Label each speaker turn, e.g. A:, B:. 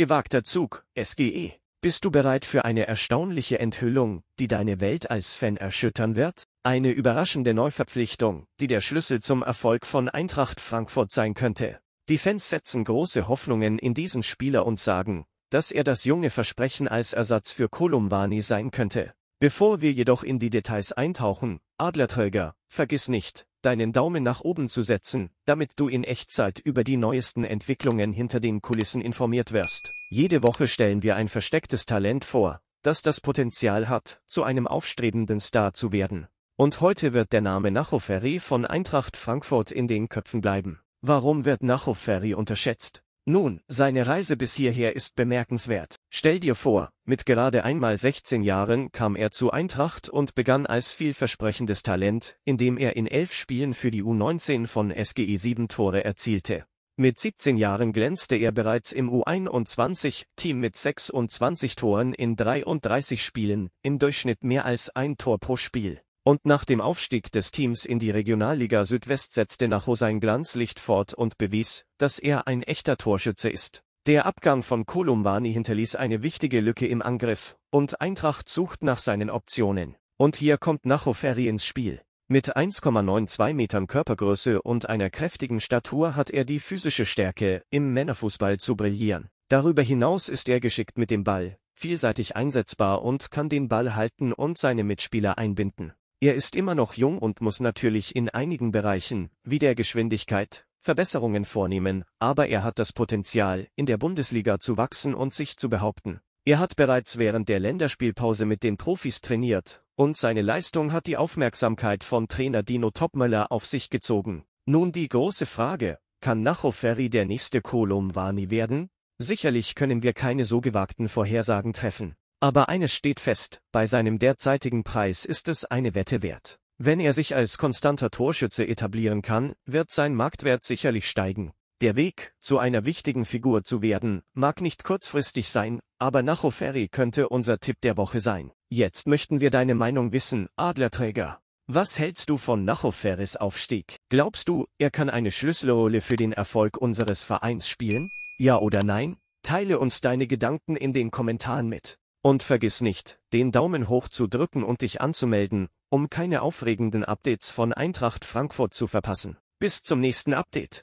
A: Gewagter Zug, SGE. Bist du bereit für eine erstaunliche Enthüllung, die deine Welt als Fan erschüttern wird? Eine überraschende Neuverpflichtung, die der Schlüssel zum Erfolg von Eintracht Frankfurt sein könnte. Die Fans setzen große Hoffnungen in diesen Spieler und sagen, dass er das junge Versprechen als Ersatz für Kolumbani sein könnte. Bevor wir jedoch in die Details eintauchen, Adlerträger, vergiss nicht, deinen Daumen nach oben zu setzen, damit du in Echtzeit über die neuesten Entwicklungen hinter den Kulissen informiert wirst. Jede Woche stellen wir ein verstecktes Talent vor, das das Potenzial hat, zu einem aufstrebenden Star zu werden. Und heute wird der Name Nacho Ferry von Eintracht Frankfurt in den Köpfen bleiben. Warum wird Nacho Ferry unterschätzt? Nun, seine Reise bis hierher ist bemerkenswert. Stell dir vor, mit gerade einmal 16 Jahren kam er zu Eintracht und begann als vielversprechendes Talent, indem er in elf Spielen für die U19 von SGE sieben Tore erzielte. Mit 17 Jahren glänzte er bereits im U21-Team mit 26 Toren in 33 Spielen, im Durchschnitt mehr als ein Tor pro Spiel. Und nach dem Aufstieg des Teams in die Regionalliga Südwest setzte Nacho sein Glanzlicht fort und bewies, dass er ein echter Torschütze ist. Der Abgang von Kolumbani hinterließ eine wichtige Lücke im Angriff, und Eintracht sucht nach seinen Optionen. Und hier kommt Nacho Ferri ins Spiel. Mit 1,92 Metern Körpergröße und einer kräftigen Statur hat er die physische Stärke, im Männerfußball zu brillieren. Darüber hinaus ist er geschickt mit dem Ball, vielseitig einsetzbar und kann den Ball halten und seine Mitspieler einbinden. Er ist immer noch jung und muss natürlich in einigen Bereichen, wie der Geschwindigkeit, Verbesserungen vornehmen, aber er hat das Potenzial, in der Bundesliga zu wachsen und sich zu behaupten. Er hat bereits während der Länderspielpause mit den Profis trainiert, und seine Leistung hat die Aufmerksamkeit von Trainer Dino Topmöller auf sich gezogen. Nun die große Frage, kann Nacho Ferri der nächste Kolum Wani werden? Sicherlich können wir keine so gewagten Vorhersagen treffen. Aber eines steht fest, bei seinem derzeitigen Preis ist es eine Wette wert. Wenn er sich als konstanter Torschütze etablieren kann, wird sein Marktwert sicherlich steigen. Der Weg, zu einer wichtigen Figur zu werden, mag nicht kurzfristig sein, aber Nacho Ferry könnte unser Tipp der Woche sein. Jetzt möchten wir deine Meinung wissen, Adlerträger. Was hältst du von Nacho Ferris Aufstieg? Glaubst du, er kann eine Schlüsselrolle für den Erfolg unseres Vereins spielen? Ja oder nein? Teile uns deine Gedanken in den Kommentaren mit. Und vergiss nicht, den Daumen hoch zu drücken und dich anzumelden, um keine aufregenden Updates von Eintracht Frankfurt zu verpassen. Bis zum nächsten Update.